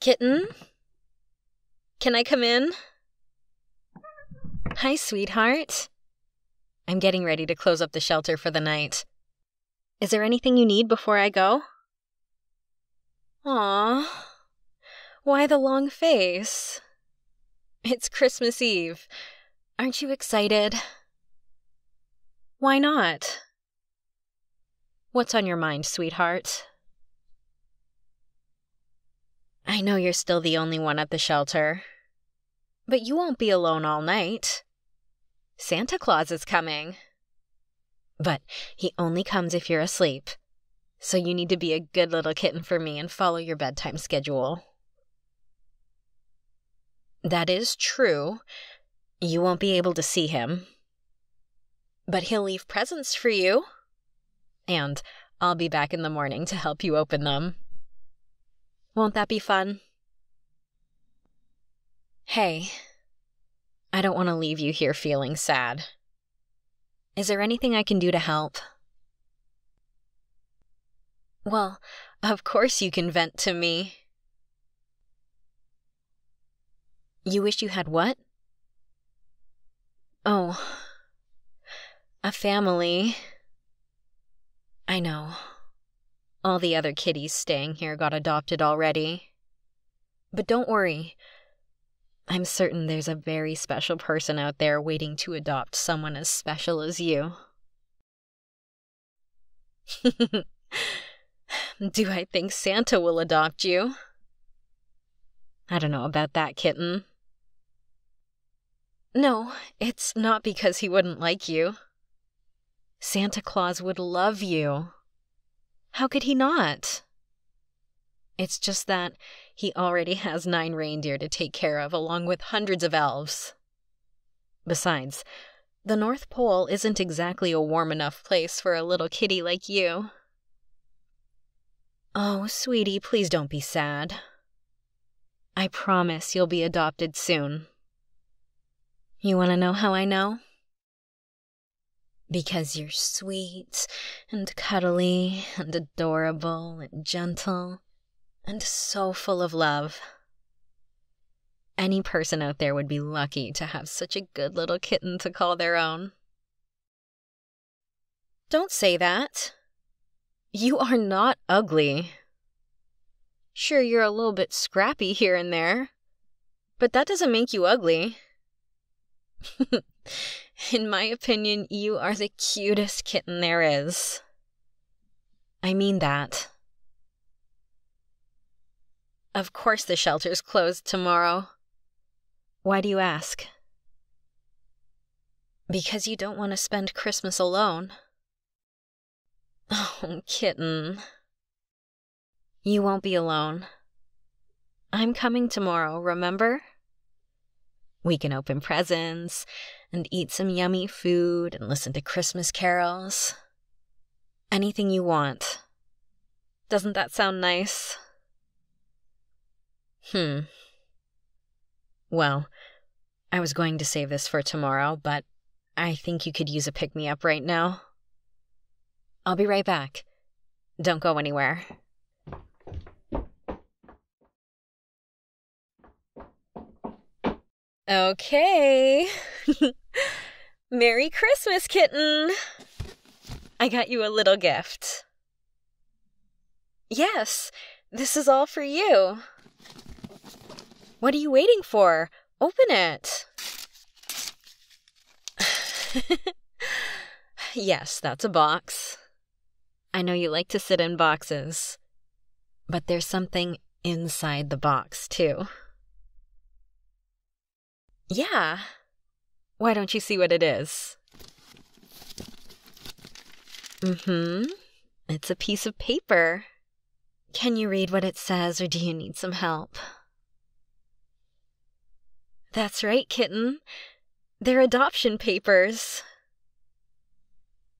Kitten? Can I come in? Hi, sweetheart. I'm getting ready to close up the shelter for the night. Is there anything you need before I go? Aw. Why the long face? It's Christmas Eve. Aren't you excited? Why not? What's on your mind, sweetheart? I know you're still the only one at the shelter, but you won't be alone all night. Santa Claus is coming. But he only comes if you're asleep, so you need to be a good little kitten for me and follow your bedtime schedule. That is true. You won't be able to see him. But he'll leave presents for you. And I'll be back in the morning to help you open them. Won't that be fun? Hey, I don't want to leave you here feeling sad. Is there anything I can do to help? Well, of course you can vent to me. You wish you had what? Oh, a family. I know. All the other kitties staying here got adopted already. But don't worry. I'm certain there's a very special person out there waiting to adopt someone as special as you. Do I think Santa will adopt you? I don't know about that, kitten. No, it's not because he wouldn't like you. Santa Claus would love you. How could he not? It's just that he already has nine reindeer to take care of, along with hundreds of elves. Besides, the North Pole isn't exactly a warm enough place for a little kitty like you. Oh, sweetie, please don't be sad. I promise you'll be adopted soon. You want to know how I know? Because you're sweet and cuddly and adorable and gentle and so full of love. Any person out there would be lucky to have such a good little kitten to call their own. Don't say that. You are not ugly. Sure, you're a little bit scrappy here and there, but that doesn't make you ugly. In my opinion, you are the cutest kitten there is. I mean that. Of course, the shelter's closed tomorrow. Why do you ask? Because you don't want to spend Christmas alone. Oh, kitten. You won't be alone. I'm coming tomorrow, remember? We can open presents and eat some yummy food and listen to Christmas carols. Anything you want. Doesn't that sound nice? Hmm. Well, I was going to save this for tomorrow, but I think you could use a pick me up right now. I'll be right back. Don't go anywhere. Okay. Merry Christmas, kitten. I got you a little gift. Yes, this is all for you. What are you waiting for? Open it. yes, that's a box. I know you like to sit in boxes, but there's something inside the box, too. Yeah. Why don't you see what it is? Mm hmm. It's a piece of paper. Can you read what it says, or do you need some help? That's right, kitten. They're adoption papers.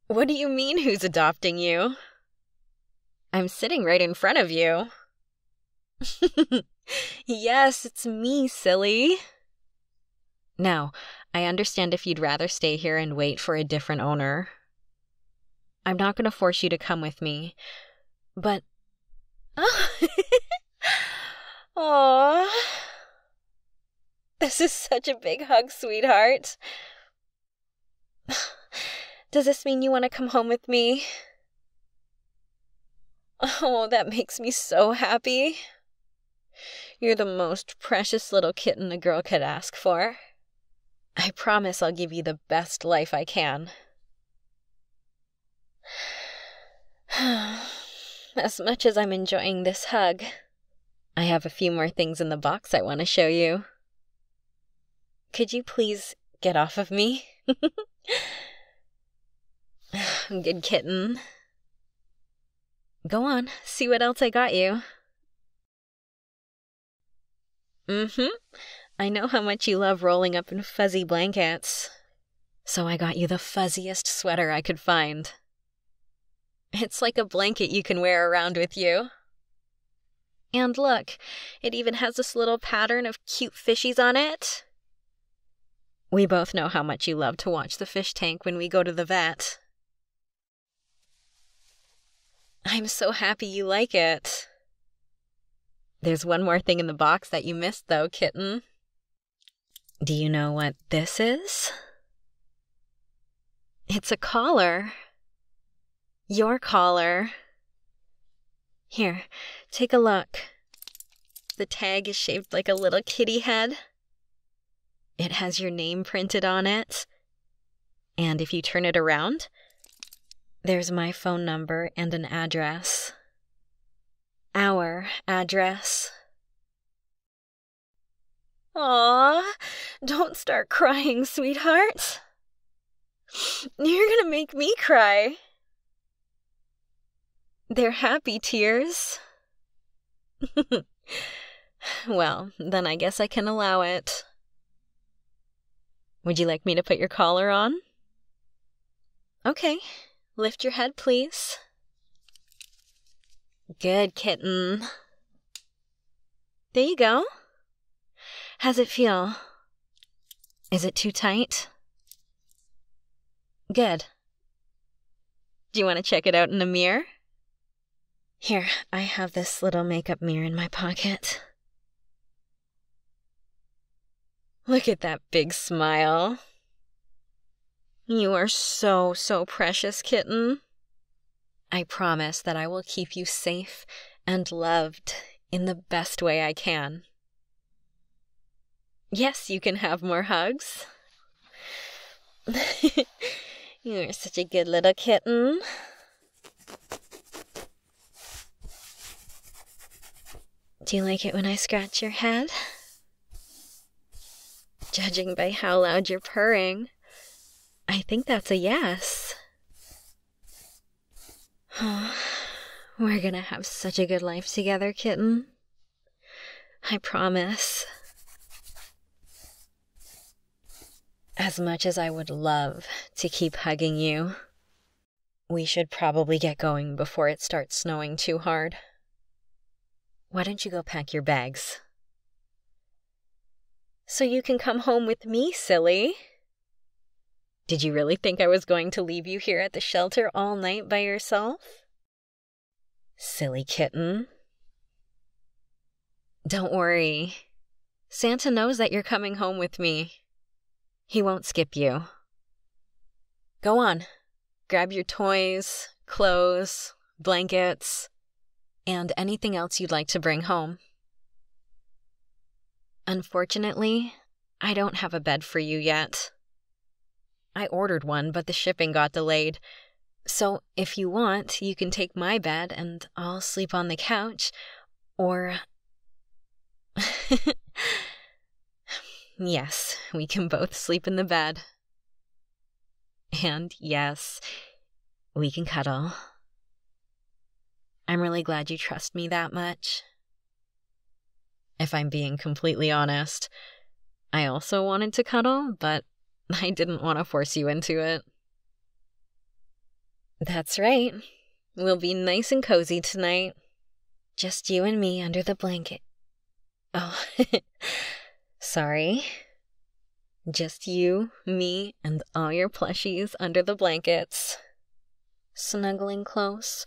What do you mean, who's adopting you? I'm sitting right in front of you. yes, it's me, silly. Now, I understand if you'd rather stay here and wait for a different owner. I'm not going to force you to come with me, but. oh, This is such a big hug, sweetheart. Does this mean you want to come home with me? Oh, that makes me so happy. You're the most precious little kitten a girl could ask for. I promise I'll give you the best life I can. As much as I'm enjoying this hug, I have a few more things in the box I want to show you. Could you please get off of me? Good kitten. Go on, see what else I got you. Mm hmm. I know how much you love rolling up in fuzzy blankets. So I got you the fuzziest sweater I could find. It's like a blanket you can wear around with you. And look, it even has this little pattern of cute fishies on it. We both know how much you love to watch the fish tank when we go to the vet. I'm so happy you like it. There's one more thing in the box that you missed, though, kitten. Do you know what this is? It's a collar. Your collar. Here, take a look. The tag is shaped like a little kitty head. It has your name printed on it. And if you turn it around, there's my phone number and an address. Our address. Aw, don't start crying, sweetheart. You're gonna make me cry. They're happy tears. well, then I guess I can allow it. Would you like me to put your collar on? Okay. Lift your head, please. Good kitten. There you go. How's it feel? Is it too tight? Good. Do you want to check it out in the mirror? Here, I have this little makeup mirror in my pocket. Look at that big smile. You are so, so precious, kitten. I promise that I will keep you safe and loved in the best way I can. Yes, you can have more hugs. You're such a good little kitten. Do you like it when I scratch your head? Judging by how loud you're purring. I think that's a yes. We're gonna have such a good life together, kitten. I promise. As much as I would love to keep hugging you, we should probably get going before it starts snowing too hard. Why don't you go pack your bags? So you can come home with me, silly. Did you really think I was going to leave you here at the shelter all night by yourself? Silly kitten. Don't worry. Santa knows that you're coming home with me. He won't skip you. Go on. Grab your toys, clothes, blankets, and anything else you'd like to bring home. Unfortunately, I don't have a bed for you yet. I ordered one, but the shipping got delayed. So, if you want, you can take my bed and I'll sleep on the couch. Or. yes, we can both sleep in the bed. And yes, we can cuddle. I'm really glad you trust me that much. If I'm being completely honest, I also wanted to cuddle, but I didn't want to force you into it. That's right. We'll be nice and cozy tonight. Just you and me under the blanket. Oh, sorry. Just you, me, and all your plushies under the blankets. Snuggling close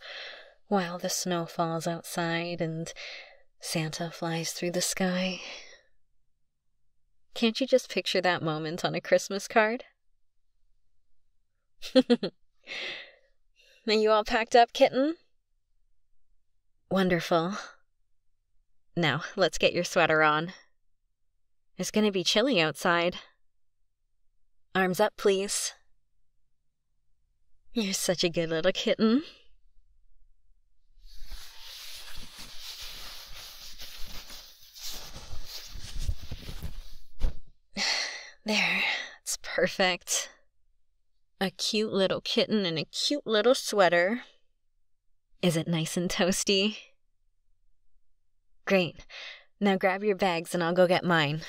while the snow falls outside and Santa flies through the sky. Can't you just picture that moment on a Christmas card? Are you all packed up, kitten? Wonderful. Now, let's get your sweater on. It's to be chilly outside. Arms up, please. You're such a good little kitten. There, it's perfect. A cute little kitten in a cute little sweater. Is it nice and toasty? Great. Now grab your bags and I'll go get mine.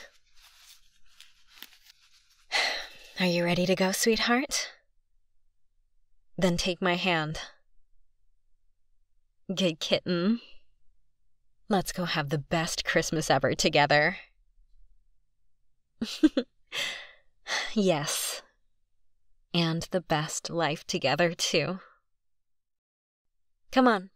Are you ready to go, sweetheart? Then take my hand. Good kitten. Let's go have the best Christmas ever together. yes. And the best life together, too. Come on,